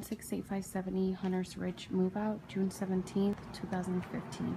168570 Hunters Ridge move out, June 17th, 2015.